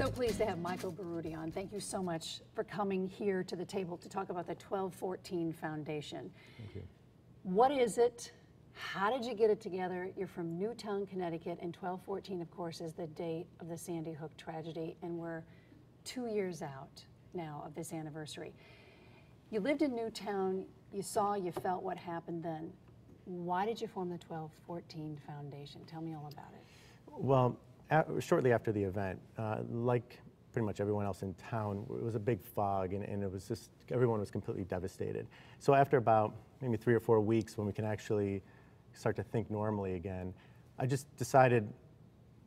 So pleased to have Michael Baroody on. Thank you so much for coming here to the table to talk about the 1214 Foundation. Thank you. What is it? How did you get it together? You're from Newtown, Connecticut, and 1214, of course, is the date of the Sandy Hook tragedy, and we're two years out now of this anniversary. You lived in Newtown, you saw, you felt what happened then. Why did you form the 1214 Foundation? Tell me all about it. Well, a- shortly after the event, uh, like pretty much everyone else in town, it was a big fog and, and it was just, everyone was completely devastated. So after about maybe three or four weeks when we can actually start to think normally again, I just decided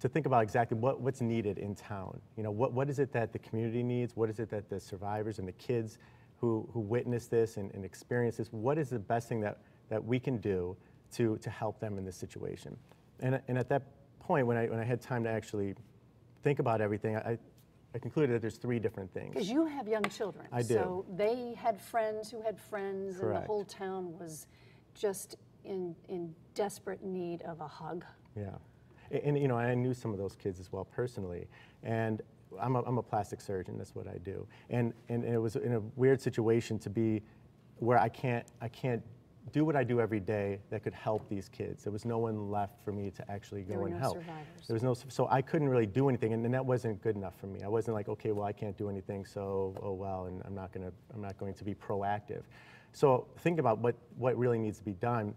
to think about exactly what, what's needed in town. You know, what, what is it that the community needs? What is it that the survivors and the kids who, who witness this and, and experience this, what is the best thing that, that we can do to, to help them in this situation? And, and at that point, when I, when I had time to actually think about everything, I, I concluded that there's three different things. Because you have young children. I do. So they had friends who had friends, and the whole town was just in, in desperate need of a hug. Yeah. And, and, you know, I knew some of those kids as well personally. And I'm a, I'm a plastic surgeon, that's what I do. And, and it was in a weird situation to be where I can't, I can't do what I do every day that could help these kids. There was no one left for me to actually go There were and no help. survivors. There was no, so I couldn't really do anything, and, and that wasn't good enough for me. I wasn't like, okay, well, I can't do anything, so oh well, and I'm not gonna, I'm not going to be proactive. So think about what, what really needs to be done.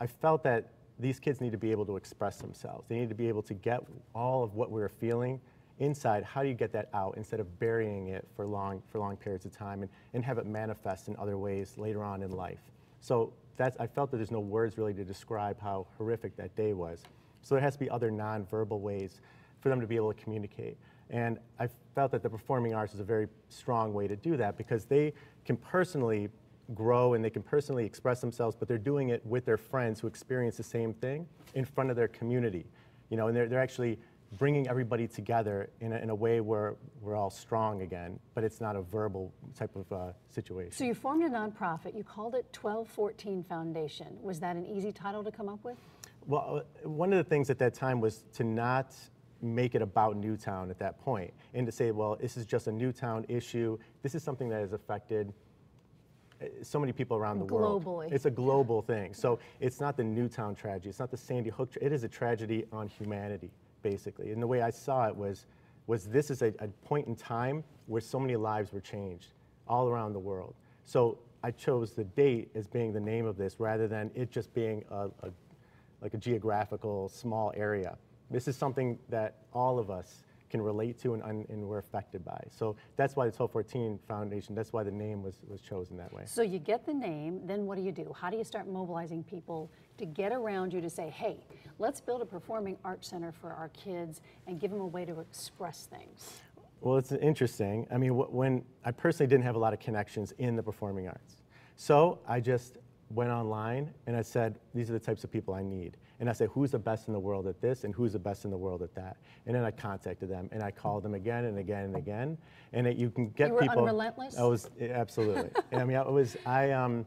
I felt that these kids need to be able to express themselves. They need to be able to get all of what we we're feeling inside. How do you get that out instead of burying it for long, for long periods of time and, and have it manifest in other ways later on in life? So that's, I felt that there's no words really to describe how horrific that day was. So there has to be other nonverbal ways for them to be able to communicate. And I felt that the performing arts is a very strong way to do that because they can personally grow and they can personally express themselves, but they're doing it with their friends who experience the same thing in front of their community. You know, and they're, they're actually bringing everybody together in a, in a way where we're all strong again, but it's not a verbal type of uh, situation. So you formed a nonprofit. You called it 1214 Foundation. Was that an easy title to come up with? Well, uh, one of the things at that time was to not make it about Newtown at that point and to say, well, this is just a Newtown issue. This is something that has affected uh, so many people around the world. Globally. It's a global thing. So it's not the Newtown tragedy. It's not the Sandy Hook. It is a tragedy on humanity, basically. And the way I saw it was, was this is a, a point in time where so many lives were changed all around the world. So I chose the date as being the name of this rather than it just being a, a like a geographical small area. This is something that all of us can relate to and, and, and we're affected by. So that's why the 1214 Foundation, that's why the name was, was chosen that way. So you get the name, then what do you do? How do you start mobilizing people to get around you to say, hey, let's build a performing arts center for our kids and give them a way to express things? Well, it's interesting. I mean, wh- when I personally didn't have a lot of connections in the performing arts. So I just went online and I said, these are the types of people I need. And I said, who's the best in the world at this and who's the best in the world at that? And then I contacted them and I called them again and again and again. And it, you can get You were people. unrelentless? I was, absolutely. I mean, I was, I, um,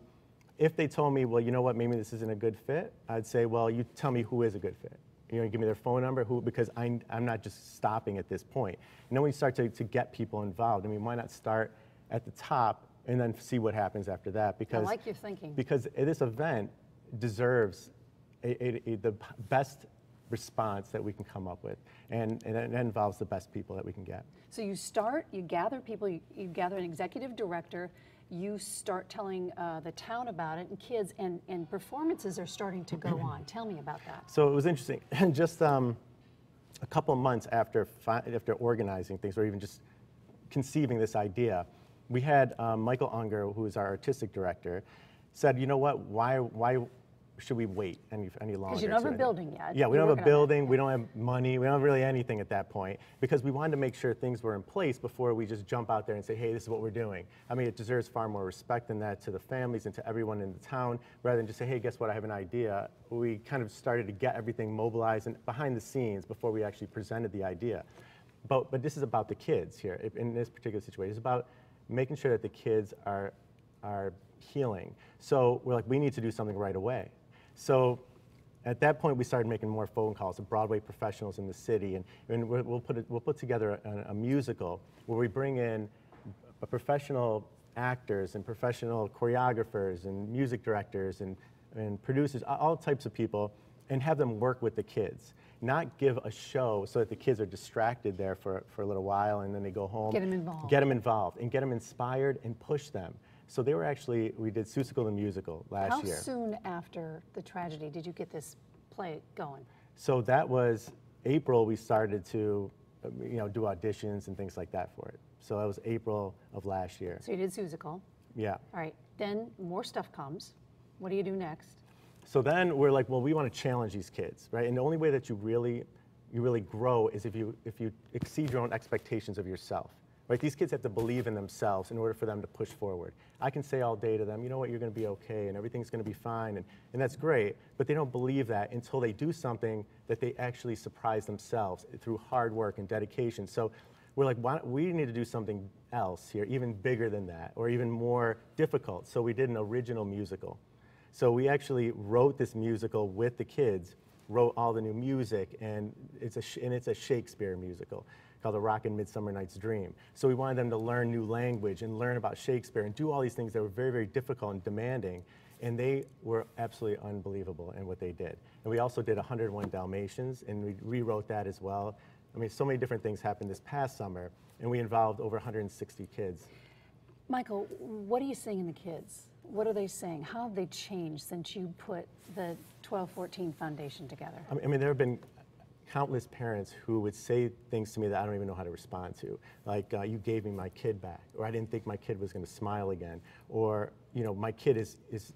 if they told me, well, you know what, maybe this isn't a good fit, I'd say, well, you tell me who is a good fit. You know, give me their phone number, who, because I'm, I'm not just stopping at this point. And then when you start to, to get people involved, I mean, why not start at the top and then see what happens after that? Because I like your thinking. because this event deserves a, a, the best response that we can come up with, and, and it involves the best people that we can get. So you start, you gather people, you, you gather an executive director, you start telling uh, the town about it and kids, and, and performances are starting to go on. Tell me about that. So it was interesting. And just um, a couple of months after, fi- after organizing things, or even just conceiving this idea, we had um, Michael Unger, who is our artistic director, said, you know what, why, why should we wait any, any longer? Because you don't have a anything?" building yet. Yeah, we You're don't have a that. building, we don't have money, we don't have really anything at that point, because we wanted to make sure things were in place before we just jump out there and say, hey, this is what we're doing. I mean, it deserves far more respect than that to the families and to everyone in the town, rather than just say, hey, guess what, I have an idea. We kind of started to get everything mobilized and behind the scenes before we actually presented the idea. But, but this is about the kids here, in this particular situation. It's about making sure that the kids are, are healing. So we're like, we need to do something right away. So at that point, we started making more phone calls to Broadway professionals in the city, and, and we'll, put it, we'll put together a, a musical where we bring in a professional actors and professional choreographers and music directors and, and producers, all types of people, and have them work with the kids. Not give a show so that the kids are distracted there for, for a little while and then they go home. Get 'em involved. Get them involved and get them inspired and push them. So they were actually, we did Seussical the Musical last How year. How soon after the tragedy did you get this play going? So that was April. We started to, you know, do auditions and things like that for it. So that was April of last year. So you did Seussical. Yeah. All right, then more stuff comes. What do you do next? So then we're like, well, we want to challenge these kids, right? And the only way that you really, you really grow is if you if you exceed your own expectations of yourself, right? These kids have to believe in themselves in order for them to push forward. I can say all day to them, you know what, you're going to be okay, and everything's going to be fine, and, and that's great. But they don't believe that until they do something that they actually surprise themselves through hard work and dedication. So we're like, why, we need to do something else here, even bigger than that, or even more difficult. So we did an original musical. So we actually wrote this musical with the kids, wrote all the new music, and it's a, and it's a Shakespeare musical called A Rockin' Midsummer Night's Dream. So we wanted them to learn new language and learn about Shakespeare and do all these things that were very, very difficult and demanding. And they were absolutely unbelievable in what they did. And we also did 101 Dalmatians, and we rewrote that as well. I mean, so many different things happened this past summer, and we involved over 160 kids. Michael, what are you seeing in the kids? What are they saying? How have they changed since you put the 1214 Foundation together? I mean, I mean, there have been countless parents who would say things to me that I don't even know how to respond to, like uh, "You gave me my kid back," or "I didn't think my kid was going to smile again," or you know, "My kid is is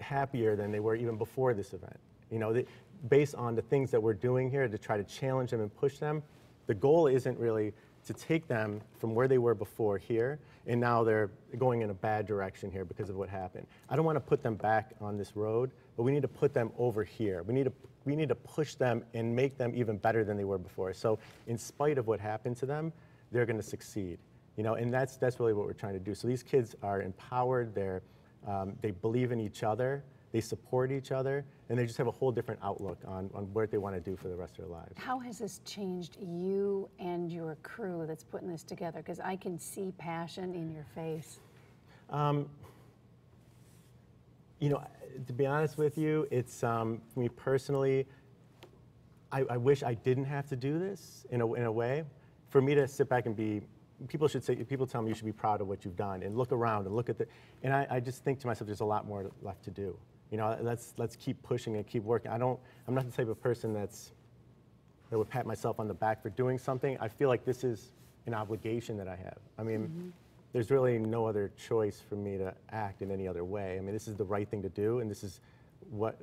happier than they were even before this event." You know, based on the things that we're doing here to try to challenge them and push them, the goal isn't really to take them from where they were before here, and now they're going in a bad direction here because of what happened. I don't want to put them back on this road, but we need to put them over here. We need to we need to push them and make them even better than they were before. So, in spite of what happened to them, they're going to succeed. You know, and that's that's really what we're trying to do. So these kids are empowered. They're um, they believe in each other. They support each other, and they just have a whole different outlook on, on what they want to do for the rest of their lives. How has this changed you and your crew that's putting this together? Because I can see passion in your face. You know, to be honest with you, it's um, for me personally. I, I wish I didn't have to do this in a, in a way. For me to sit back and be, people should say, people tell me you should be proud of what you've done and look around and look at the, and I, I just think to myself, there's a lot more left to do. You know, let's let's keep pushing and keep working. I don't, I'm not the type of person that's that would pat myself on the back for doing something. I feel like this is an obligation that I have. I mean, there's really no other choice for me to act in any other way. I mean, this is the right thing to do, and this is what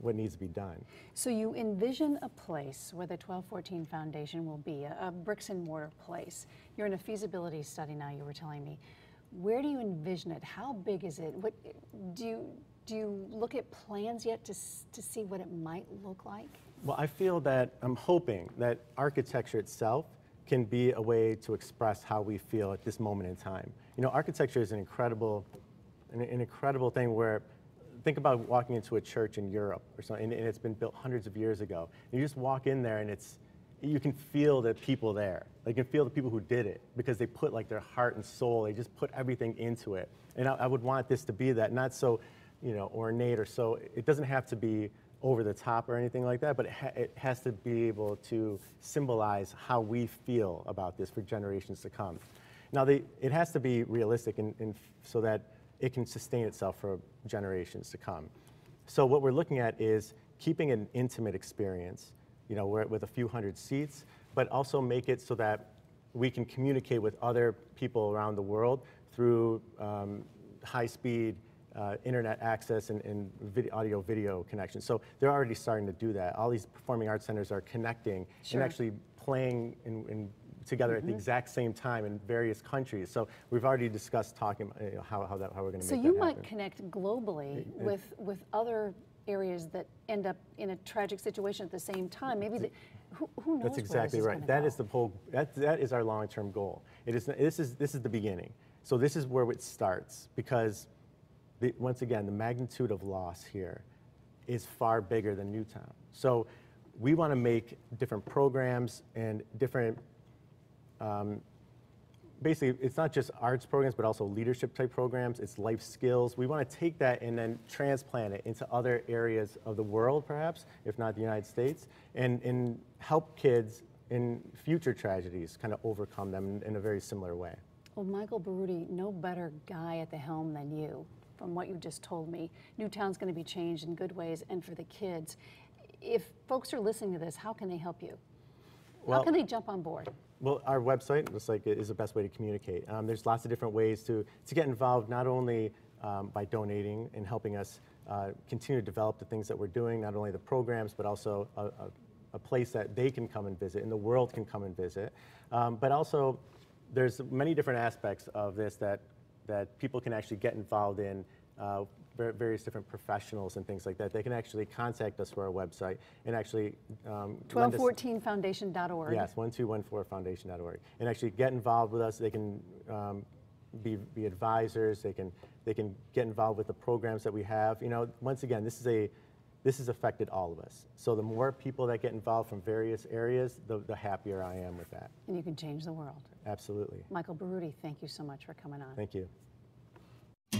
what needs to be done. So you envision a place where the 1214 Foundation will be, a, a bricks and mortar place. You're in a feasibility study now, you were telling me. Where do you envision it? How big is it? What do you do you look at plans yet to, to see what it might look like? Well, I feel that I'm hoping that architecture itself can be a way to express how we feel at this moment in time. You know, architecture is an incredible, an, an incredible thing where, think about walking into a church in Europe or something, and, and it's been built hundreds of years ago. And you just walk in there and it's, you can feel the people there. Like, you can feel the people who did it because they put like their heart and soul, they just put everything into it. And I, I would want this to be that, not so, you know, ornate or so, it doesn't have to be over the top or anything like that, but it, ha- it has to be able to symbolize how we feel about this for generations to come. Now, it has to be realistic and, so that it can sustain itself for generations to come. So what we're looking at is keeping an intimate experience, you know, with a few hundred seats, but also make it so that we can communicate with other people around the world through um, high-speed uh, internet access and, and vid- audio video connection. So they're already starting to do that. All these performing arts centers are connecting Sure. and actually playing in, in together at the exact same time in various countries. So we've already discussed talking uh, you know, how, how, that, how we're going to So make you might happen. connect globally with, with other areas that end up in a tragic situation at the same time. Maybe, the, who, who knows That's exactly right. That go. is the whole. That, that is our long-term goal. It is. This is this is the beginning. So this is where it starts because, the, once again, the magnitude of loss here is far bigger than Newtown. So we want to make different programs and different um, basically, it's not just arts programs, but also leadership type programs. It's life skills. We want to take that and then transplant it into other areas of the world, perhaps, if not the United States, and, and help kids in future tragedies kind of overcome them in, in a very similar way. Well, Michael Baroody, no better guy at the helm than you, from what you just told me. Newtown's going to be changed in good ways and for the kids. If folks are listening to this, how can they help you? Well- how can they jump on board? Well, our website looks like it is the best way to communicate. Um, there's lots of different ways to, to get involved, not only um, by donating and helping us uh, continue to develop the things that we're doing, not only the programs, but also a, a, a place that they can come and visit and the world can come and visit. Um, but also, there's many different aspects of this that, that people can actually get involved in. Uh, various different professionals and things like that. They can actually contact us through our website and actually um, 1214foundation.org. Yes, 1214foundation.org. And actually get involved with us. They can um, be, be advisors. They can, they can get involved with the programs that we have. You know, once again, this is a, this has affected all of us. So the more people that get involved from various areas, the, the happier I am with that. And you can change the world. Absolutely. Michael Baroody, thank you so much for coming on. Thank you. I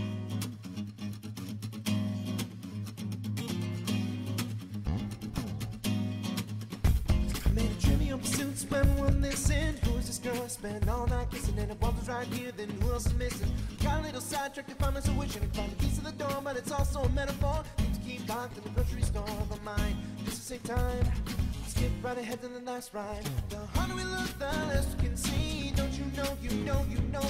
made a trivial pursuit, when one this in. Who is this girl I spent all night kissing? And if one was right here, then who else is missing? Got a little sidetracked if I'm so wishing to find the keys to the door, but it's also a metaphor. Locked in the grocery store of my mind. Just to save time, skip right ahead to the last ride. The harder we look, the less we can see. Don't you know, you know, you know.